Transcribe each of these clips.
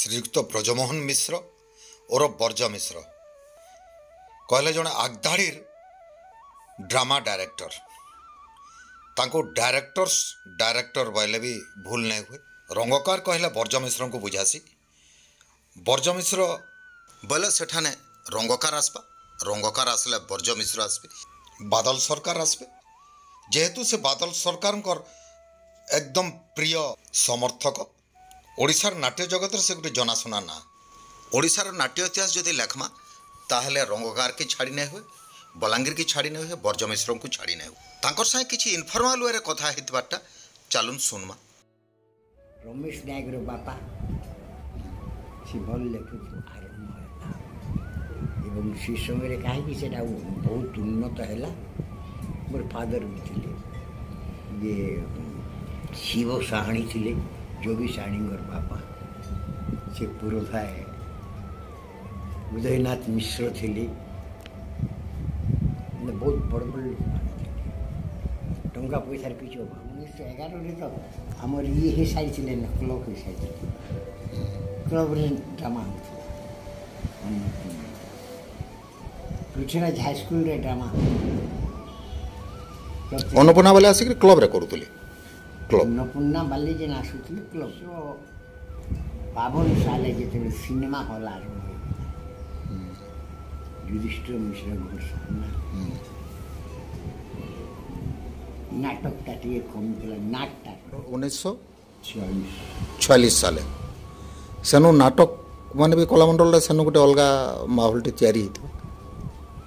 ଶ୍ରୀଯୁକ୍ତ ବ୍ରଜମୋହନ ମିଶ୍ର ଓରଫ ବର୍ଜ ମିଶ୍ର କହିଲେ ଜଣେ ଆଗଧାଡ଼ିର ଡ୍ରାମା ଡାଇରେକ୍ଟର ତାଙ୍କୁ ଡାଇରେକ୍ଟର୍ସ ଡାଇରେକ୍ଟର ବୋଇଲେ ବି ଭୁଲ ନାହିଁ ହୁଏ ରଙ୍ଗକାର କହିଲେ ବର୍ଜ ମିଶ୍ରଙ୍କୁ ବୁଝାସି ବର୍ଜ ମିଶ୍ର ବୋଇଲେ ସେଠାନେ ରଙ୍ଗକାର ଆସବା ରଙ୍ଗକାର ଆସିଲେ ବର୍ଜ ମିଶ୍ର ଆସିବେ ବାଦଲ ସରକାର ଆସିବେ ଯେହେତୁ ସେ ବାଦଲ ସରକାରଙ୍କର ଏକଦମ ପ୍ରିୟ ସମର୍ଥକ ଓଡ଼ିଶାର ନାଟ୍ୟ ଜଗତର ସେ ଗୋଟେ ଜଣାଶୁଣା ନାଁ ଓଡ଼ିଶାର ନାଟ୍ୟ ଇତିହାସ ଯଦି ଲେଖ୍ମା ତାହେଲେ ରଙ୍ଗକାରକେ ଛାଡ଼ି ନାଇଁ ହୁଏ ବଲାଙ୍ଗୀରକେ ଛାଡ଼ି ନାଇଁ ହୁଏ ବର୍ଜ ମିଶ୍ରଙ୍କୁ ଛାଡ଼ି ନାଇଁ ହୁଏ ତାଙ୍କର ସାଙ୍ଗେ କିଛି ଇନଫର୍ମାଲ୍ ୱେରେ କଥା ହେଇଥିବାରଟା ଚାଲୁନ୍ ଶୁଣମା ରମେଶ ନାୟକର ବାପା ସେ ଭଲ ଲେଖୁଥିଲେ ଆରମ୍ଭ ହେଲା ଏବଂ ସେ ସମୟରେ କାହିଁକି ସେଇଟା ବହୁତ ଉନ୍ନତ ହେଲା ମୋର ଫାଦର ବି ଥିଲେ ଯେ ଶିବ ସାହାଣୀ ଥିଲେ जोगी साणींगर बापा ସେ ପୁରୋଧାଏ ଉଦୟନାଥ ମିଶ୍ର ଥିଲେ ବହୁତ ବଡ଼ ବଡ଼ ଲୋକମାନେ ଥିଲେ ଟଙ୍କା ପଇସାର କିଛି ଅଭାବ ଉଣେଇଶହ ଏଗାରରେ ତ ଆମର ଇଏ ହେଇସାରିଥିଲେ ନା କ୍ଲବ୍ ହେଇସାରିଥିଲେ କ୍ଲବ୍ରେ ଡ୍ରାମା ହେଉଥିଲା ପୃଥ୍ୱୀରାଜ ହାଇସ୍କୁଲରେ ଡ୍ରାମା ଅନ୍ନପୂର୍ଣ୍ଣା ବେଲେ ଆସିକି କ୍ଲବ୍ରେ କରୁଥିଲେ ક્લબ ବାଲି ଯେନ୍ ଆସୁଥିଲେ ક્લબ સો ସାଲେ ଯେତେବେଳେ ସିନେମା ହଲ୍ હોલ આરંભ যুধিষ্ঠির মিশ্রা ঘোষ নাটকটা দিয়ে কম গেলাম নাটটা উনিশশো ସେନୁ ନାଟକ ମାନେ ବି କଳାମଣ୍ଡଳରେ ସେନୁ ଗୋଟେ ଅଲଗା ମାହୋଲଟେ ତିଆରି ହେଇଥିବ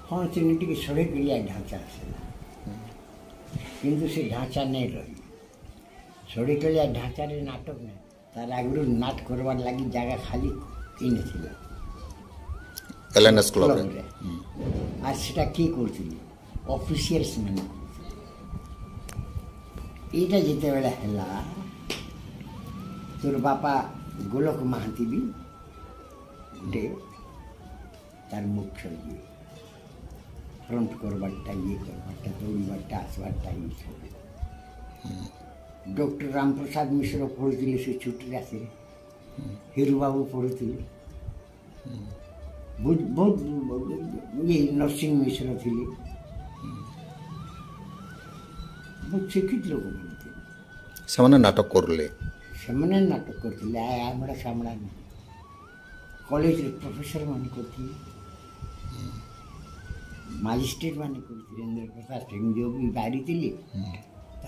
ହଁ ସେମିତି ଟିକେ ଶହେ ପିଲିଆ ଢାଞ୍ଚା କିନ୍ତୁ ସେ ଢାଞ୍ଚା ନେଇ ରହିଲା छोड़ी चलिया ढाँचारे नाटक ने तार आगुरु नाट करवार लगी जगह खाली तीन थी कलनस क्लब आज सेटा की कर थी ऑफिशियल्स में इटा जिते वाला हैला तोर बापा गोलक महांति भी गोटे তার মুখ ইয়ে ফ্রন্ট করবারটা ইয়ে করবারটা দৌড়িবারটা আসবারটা ইয়ে ডক্টর রামপ্রসাদ ମିଶ୍ର ପଢ଼ୁଥିଲେ ସେ ଛୁଟିରେ ଆସିଲେ ହିରୁବାବୁ ପଢ଼ୁଥିଲେ ବହୁତ ବହୁତ ଇଏ ନରସିଂହ ମିଶ୍ର ଥିଲେ ବହୁତ ଶିକ୍ଷିତ ଲୋକ ସେମାନେ ନାଟକ କରୁଥିଲେ ସେମାନେ ନାଟକ କରୁଥିଲେ ଆମର ସାମଣା କଲେଜରେ ପ୍ରଫେସରମାନେ କରୁଥିଲେ ମାଜିଷ୍ଟ୍ରେଟ୍ ମାନେ କରୁଥିଲେ ଇନ୍ଦ୍ର ପ୍ରସାଦ ସିଂ ଯୋଉ ବି ବାହାରିଥିଲେ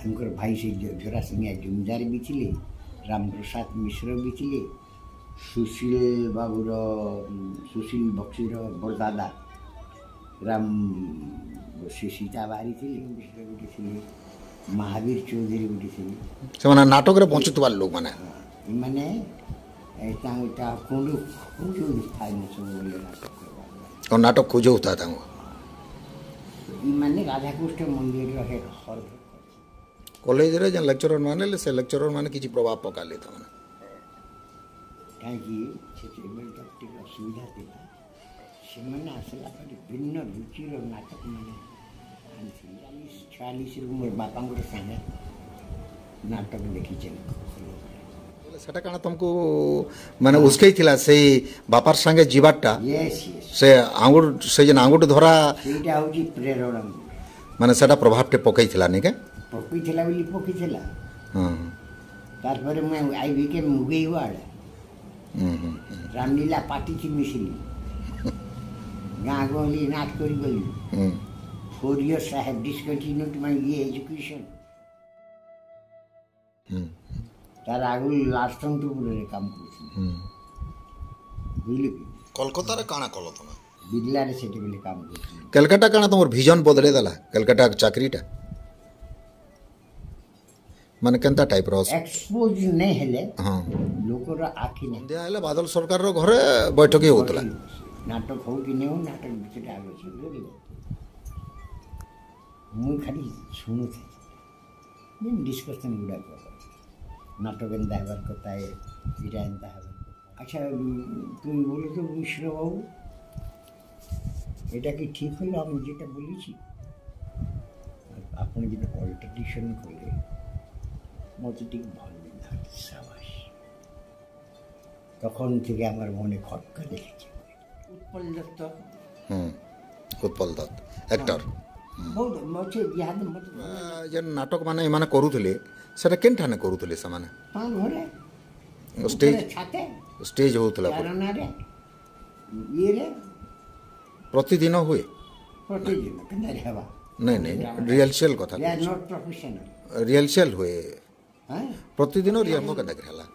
ତାଙ୍କର ଭାଇ ସେ ଜ୍ୱରା ସିଂହା ଜୁମଦାର ବି ଥିଲେ ରାମପ୍ରସାଦ ମିଶ୍ର ବି ଥିଲେ ସୁଶୀଲ ବାବୁର ସୁଶୀଲ ବକ୍ସିର ବଡ଼ଦାଦା ରାମ ସେ ସୀତା ବାହାରି ଥିଲେ ମିଶ୍ର ଗୋଟେ ଥିଲେ ମହାବୀର ଚୌଧୁରୀ ଗୋଟେ ଥିଲେ ସେମାନେ ନାଟକରେ ବଞ୍ଚୁଥିବା ଲୋକମାନେ ଏମାନେ ତାଙ୍କୁ ତା କୁଣ୍ଡୁ ଖୋଜଉଥାଏ ସବୁବେଳେ ନାଟକ କରିବା ନାଟକ ଖୋଜଉଥାଏ ତାଙ୍କୁ ଏମାନେ ରାଧାକୃଷ୍ଣ ମନ୍ଦିରର ହର कॉलेज रे जन लेक्चरर माने ले से लेक्चरर माने किछि प्रभाव पका ले त माने काकी छि मिल्ट टिक सुविधा देला सिमन आसला पर भिन्न रुचि रो नाटक माने आनि 40 रु मोर बापा गुरु संगे नाटक देखि छन सेटा काना तुमको माने उसकै थिला से बापार संगे जीवाटा यस से आंगुर से जन आंगुर धरा माने सेटा प्रभाव टे पकै थिला ପକେଇଥିଲା ବୋଲି ପକେଇଥିଲା ତାପରେ ମୁଁ ଆଇବିକେ ମୁଗେଇବ ଆଡ଼େ ରାମଲୀଳା ପାଟିଛି ମିଶିଲି ଗାଁ ଗହଳି ନାଟ କରି ଗଲି four years I have discontinued my uh education তার আগে লাস্ট কাম করছি বুঝলি কলকাতারে কানা কল তোমার বিড়লারে সেটি বলে কাম করছি কলকাতা কানা তোমার ভিজন বদলে দেলা কলকাতা চাকরিটা ମାନେ କେନ୍ତା ଟାଇପ୍ର ଏକ୍ସପୋଜ ନାଇଁ ହେଲେ ହଁ ଲୋକର ଆଖି ସନ୍ଧ୍ୟା ହେଲେ ବାଦଲ ସରକାରର ଘରେ ବୈଠକ ହେଉଥିଲା ନାଟକ ହଉ କି ନେଉ ନାଟକ ଭିତରେ ଆଲୋଚନା ମୁଁ ଖାଲି ଶୁଣୁଥିଲି ଯେନ୍ ଡିସ୍କସନ୍ ଗୁଡ଼ାକ ନାଟକ ଏନ୍ତା ହେବାର କଥା ଏ ଏଇଟା ଏନ୍ତା ହେବାର ଆଚ୍ଛା তুমি বলেছ মিশ্রবাবু এটা কি ঠিক হলো আমি যেটা বলেছি আপনি যেটা অল্টারনেশন করলেন মতটিক ভল্লে থাকে সাবাস তখন থেকে আমার মনে খটকা দেখেছে উৎপল দত্ত হুম উৎপল দত্ত আক্টর ଯେନ୍ ନାଟକ ମାନେ ଏମାନେ କରୁଥିଲେ ସେଟା କେନ୍ ଠାନେ କରୁଥିଲେ ସେମାନେ ଷ୍ଟେଜ୍ ଷ୍ଟେଜ୍ ହଉଥିଲା ପ୍ରତିଦିନ ହୁଏ ନାଇଁ ନାଇଁ ରିଏଲସିଏଲ୍ କଥା ରିଏଲସିଏଲ୍ ହୁଏ ପ୍ରତିଦିନ ରିଆମ୍ବ କେନ୍ତାକରି ହେଲା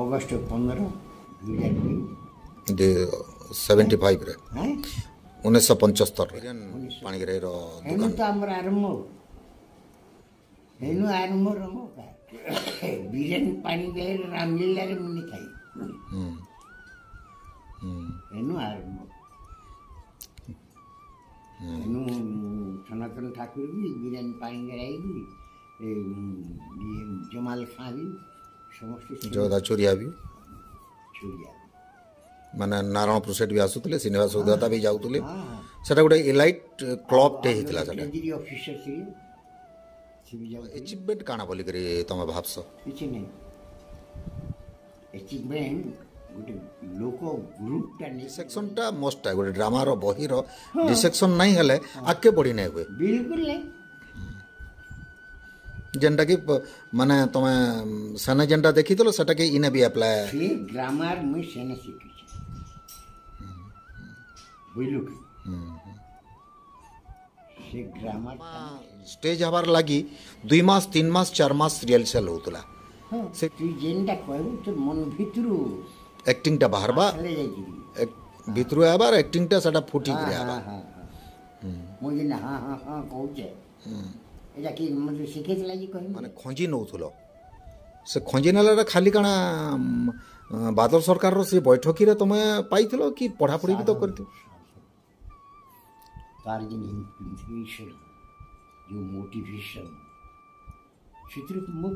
ଅଗଷ୍ଟ ପନ୍ଦର ସେଭେଣ୍ଟି ଫାଇଭରେ ଉଣେଇଶହ ପଞ୍ଚସ୍ତରରେ ପାଣିଗ୍ରାହୀର ଆମର ଆରମ୍ଭ ଏଣୁ ଆରମ୍ଭ ରଙ୍ଗ ବିରିୟାନୀ ପାଣିଗ୍ରାହୀର ରାମଲୀଳାରେ ମୁନି ଖାଇ ଏଣୁ ଆରମ୍ଭ ଏଣୁ ସନାତନ ଠାକୁର ବି ବିରିୟାନୀ ପାଣିଗ୍ରାହୀ ବି জমাল খাবি ସମସ୍ତେ ଯୋଧା ଚୋରିଆ ବି ଚୋରିଆ ମାନେ ନାରାୟଣପୁର ସେଠି ବି ଆସୁଥିଲେ ଶ୍ରୀନିବାସ ସୌଦାତା ବି ଯାଉଥିଲେ ସେଟା ଗୋଟେ ଏଲାଇଟ୍ କ୍ଲବ୍ଟେ ହେଇଥିଲା ସେଟା ଏଚିଭମେଣ୍ଟ କାଣା ବୋଲିକରି ତମେ ଭାବସ କିଛି ନାହିଁ ଏଚିଭମେଣ୍ଟ ଗୋଟେ ଲୋକ ଗ୍ରୁପଟା ଡିସେକ୍ସନଟା ମଷ୍ଟଟା ଗୋଟେ ଡ୍ରାମାର ବହିର ଡିସେକ୍ସନ ନାହିଁ ହେଲେ ଆଗକେ ବଢ଼ି ନାହିଁ ହୁଏ ବିଲକୁଲ ନାହିଁ ଯେନ୍ଟାକି ମାନେ ତମେ ସେନେ ଯେନ୍ଟା ଦେଖିଥିଲ ସେଟାକି ଇନେ ବି ଆପ୍ଲାଏ ସେ ଗ୍ରାମାର ମୁଇଁ ସେନେ ଶିଖିଛି ବୁଝିଲୁ କି ସେ ଗ୍ରାମାର ଷ୍ଟେଜ୍ ହେବାର ଲାଗି ଦୁଇ ମାସ ତିନି ମାସ ଚାରି ମାସ ରିହର୍ସାଲ୍ ହେଉଥିଲା ସେ ତୁ ଯେନ୍ଟା କହିବୁ ତୋ ମନ ଭିତରୁ ଆକ୍ଟିଂଟା ବାହାରବା ଭିତରୁ ହେବାର ଆକ୍ଟିଂଟା ସେଟା ଫୁଟିକିରି ହେବା ମୁଁ ଯେନ୍ ହଁ ହଁ ହଁ କହୁଛେ ଏଇଟା କି ଶିଖିଥିଲା କି କହିବି ମାନେ ଖଞ୍ଜି ନେଉଥିଲ ସେ ଖଞ୍ଜି ନେଲାରେ ଖାଲି କାଣା ବାଦଲ ସରକାରର ସେ ବୈଠକୀରେ ତମେ ପାଇଥିଲ କି ପଢ଼ାପଢ଼ି ବି ତ କରିଥିଲ ତାର ଯେନ୍ ଇନ୍ସପିରେସନ୍ ଯେଉଁ ମୋଟିଭେସନ୍ ସେଥିରୁ ମୁଁ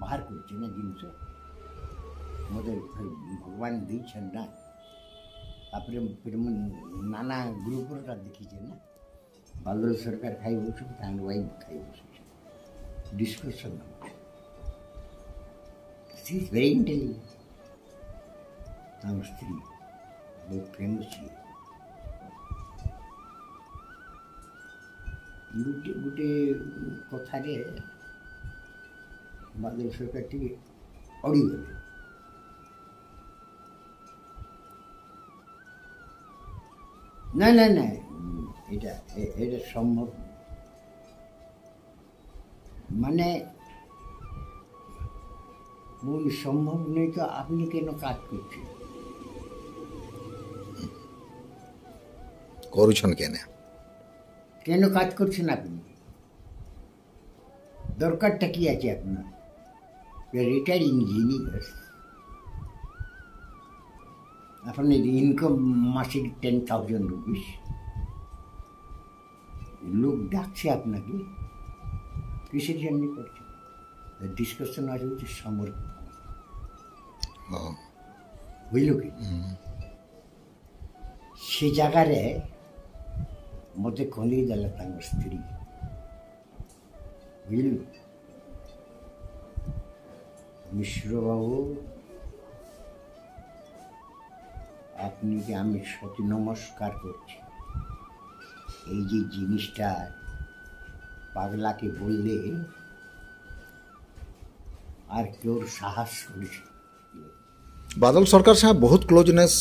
ବାହାର କରୁଛି ନା ଜିନିଷ ମୋତେ ଭଗବାନ ଦେଇଛନ୍ତି ନା ତାପରେ ମୁଁ ନାନା ଗ୍ରୁପ୍ର ଦେଖିଛି ନା બાદલ સરકાર થાય એવું છે ધાનવાઈ થાય એવું છે discussion she is very intelligent આમ સ્ત્રી બહુ ફેમસ છે ଗୋଟେ ଗୋଟେ କଥାରେ ବାଦଲ ସରକାର ଟିକେ ଅଡ଼ିଗଲେ ନାଇଁ ନାଇଁ ନାଇଁ এটা এটা সম্ভব মানে বলি সম্ভব নেই তো আপনি কেন কাজ করছেন করছেন কেন কেন কাজ করছেন আপনি দরকারটা কি আছে আপনার রিটায়ার ইঞ্জিনিয়ার আপনার ইনকাম মাসিক টেন থাউজেন্ড রুপিস লোক ডাকছে আপনাকে কিসের জন্য করছে ডিসকাশন আছে হচ্ছে with Samur. বুঝলো কি সে জায়গারে মতে কলেই দেল তাঙ্কর স্ত্রী বুঝল মিশ্রবাবু আপনি কি আমি সতী নমস্কার করছি এই যে জিনিসটা পাগলাকে বললে আর কেউর সাহস হয়েছে বাদল সরকার সাহ বহুত ক্লোজনেস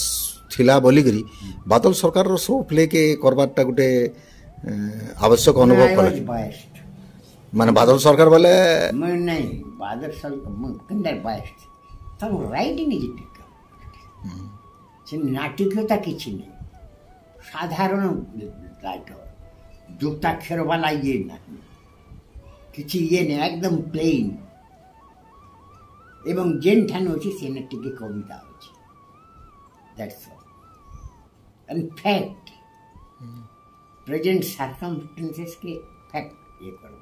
ଥିଲା ବୋଲିକରି ବାଦଲ ସରକାରର ସବୁ ପ୍ଲେକେ କର୍ବାରଟା ଗୋଟେ ଆବଶ୍ୟକ ଅନୁଭବ କଲେ ମାନେ ବାଦଲ ସରକାର ବୋଲେ ନାଇଁ ବାଦଲ ସରକାର ରାଇଟ୍ ନିଜେ ସେ ନାଟକୀୟତା କିଛି ନାହିଁ ସାଧାରଣ like जोक्ताक्षर वाला ये नहीं କିଛି ଇଏ ନାହିଁ ଏକଦମ ପ୍ଲେନ୍ ଏବଂ ଯେନ୍ ଠାନ୍ ଅଛି ସେନେ ଟିକେ କବିତା ଅଛି ଦ୍ୟାଟ୍ସ ଆଣ୍ଡ ଫ୍ୟାକ୍ଟ ପ୍ରେଜେଣ୍ଟ ସାର୍କମ୍ଫିଟେନ୍ସେସ୍କେ ଫ୍ୟାକ୍ଟ ଇଏ କର୍ବ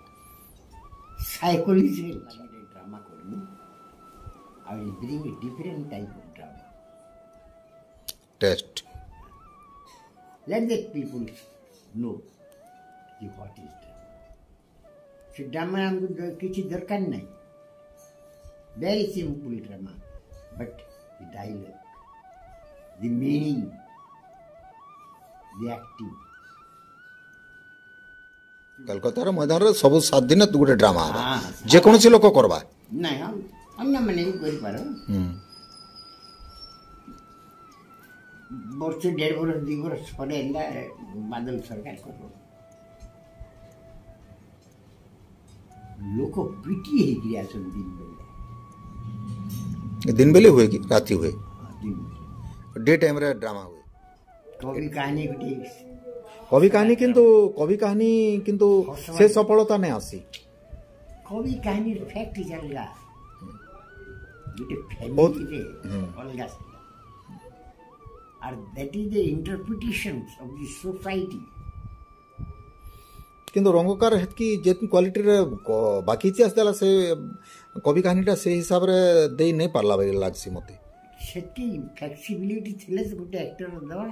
ସାଇକୋଲୋଜି ମାନେ ଡ୍ରାମା କରିବୁ ଆଉ bring different type of drama taste let that people know की what is drama so drama आमकां किची दरकार ना very simple drama but the dialogue the meaning the acting কলকাতার ময়দানরে সবু সাত দিনে গোটে ড্রামা হবা যেকোনসি লোক করবা না অন্য মানে করিপার হুম वर्ष डेढ़ वर्ष दु वर्ष पर बादल सरकार करो लोक पीटी है कि आस दिन बेले दिन बेले हुए कि रात हुए डे टाइम रे ड्रामा हुए कवि कहानी गुटी কবি কাহিনী কিন্তু কবি কাহিনী কিন্তু সে সফলতা নে আসি কবি কাহিনীর ফ্যাক্ট জানলা গোটে ফ্যামিলিরে অলগা আর that is the interpretations of the society କିନ୍ତୁ ରଙ୍ଗକାର ହେତ୍କି ଯେତିକି କ୍ୱାଲିଟିରେ ବାକି ଇତିହାସ ଦେଲା ସେ କବି କାହାଣୀଟା ସେଇ ହିସାବରେ ଦେଇ ନେଇ ପାରିଲା ବୋଲି ଲାଗ୍ସି ମୋତେ ସେତିକି ଫ୍ଲେକ୍ସିବିଲିଟି ଥିଲେ ସେ ଗୋଟେ ଆକ୍ଟର ଦେବା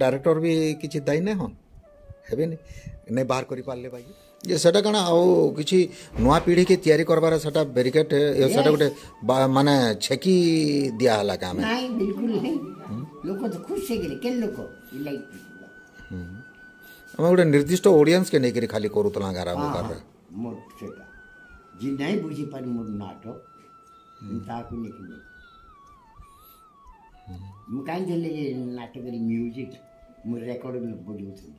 ଡାଇରେକ୍ଟର ବି କିଛି ଦାୟୀ ନାହିଁ ହଁ ହେବେନି ନେଇ ବାହାର କରିପାରିଲେ ବାକି ଯେ ସେଟା କାଣା ଆଉ କିଛି ନୂଆ ପିଢ଼ିକି ତିଆରି କରବାର ସେଟା ବ୍ୟାରିକେଡ୍ ସେଟା ଗୋଟେ ମାନେ ଛେକି ଦିଆ ହେଲା କାମ ନାଇଁ ବିଲକୁଲ ନାଇଁ ଲୋକ ତ ଖୁସି ହେଇଗଲେ କେନ୍ ଲୋକ ଆମେ ଗୋଟେ ନିର୍ଦ୍ଦିଷ୍ଟ ଅଡିଏନ୍ସକେ ନେଇକରି ଖାଲି କରୁଥିଲା ଗାରା ମୁକାରରେ ମୋର ସେଟା ଯିଏ ନାଇଁ ବୁଝିପାରେ ମୋର ନାଟକ ତାହାକୁ ନେଇକି ମୁଁ କାହିଁକି ହେଲେ ନାଟକରେ ମ୍ୟୁଜିକ୍ ମୁଁ ରେକର୍ଡ ବଜଉଥିଲି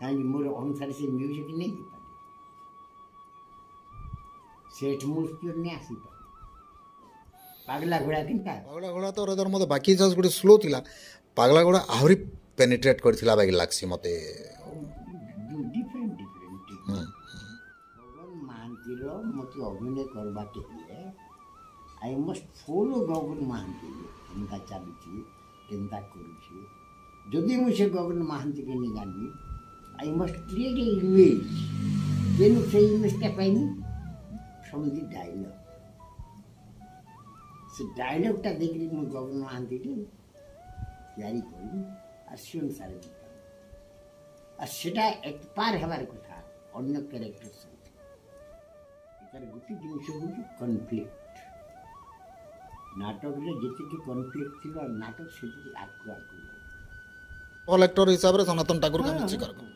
କାହିଁକି ମୋର ଅନୁସାରେ ସେ ಮ್ಯೂಸಿಕ್ ನೆಗೆದಿಪ್ಪ ସେଠି मुस्किल ने आसी ପାଗଲା ଘୋଡ଼ା କେନ୍ତା ପାଗଲା ଘୋଡ଼ା ତ ରଜର ମୋତେ ବାକି ଜଜ୍ ଗୋଟେ ସ୍ଲୋ ଥିଲା ପାଗଲା ଘୋଡ଼ା ଆହୁରି ପେନିଟ୍ରେଟ୍ କରିଥିଲା ବାକି ଲାଗ୍ସି ମୋତେ ଡିଫରେଣ୍ଟ ଡିଫରେଣ୍ଟ ଭଗବାନ ମହାନ୍ତିର ମୋତେ ଅଭିନୟ କରବାକେ ହେଲେ I must follow Gagan Mohanty କେନ୍ତା ଚାଲୁଛି କେନ୍ତା କରୁଛି ଯଦି ମୁଁ ସେ ଗଗନ ମହାନ୍ତିକେ ନି ଜାଣିବି I must create a image. When you say image, পাইনি from the dialogue. সে ডায়লগটা দেখলে মই গগন মহান্তিকে জারি করি আর শিবম স্যারে দিতাম আর সেটা এক পার হবার কথা অন্য ক্যারেক্টার সঙ্গে এটার গোটি জিনিস হচ্ছে কনফ্লিক্ট নাটকরে যেতিকি কনফ্লিক্ট ছিল নাটক সেটিকে আগ্রহ আগ্রহ অল অ্যাক্টর হিসাবে সনাতন ঠাকুরকে আমি স্বীকার করি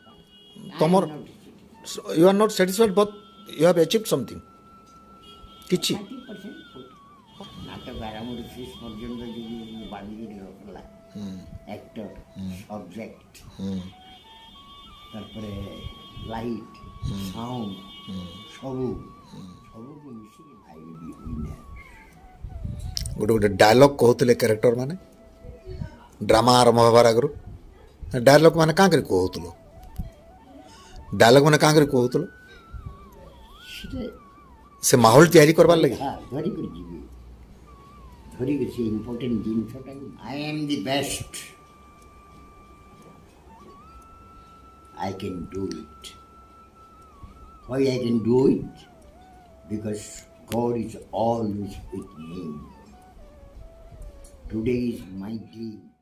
ତମର you are not satisfied but you have achieve something କିଛି নাটক আরম্ভ শেষ পর্যন্ত যদি বাঙালি লোকলা অ্যাক্টর সাবজেক্ট তারপরে লাইট সাউন্ড সবু সবুকে মিশিয়ে ভাই ଗୋଟେ ଗୋଟେ ଡାଇଲଗ୍ କହୁଥିଲେ କ୍ୟାରେକ୍ଟର ମାନେ ଡ୍ରାମା ଆରମ୍ଭ ହେବାର ଆଗରୁ ଡାଇଲଗ୍ ମାନେ କାଁ କରି କହୁଥିଲୁ ಡೈಲಾಗ್ನ मैंने ಹೋಗುತ್ತಲ್ಲ ସେ से माहौल तैयारी ଲାଗି लगे I can do it. Why I can do it? Because God is always with me. Today is my day.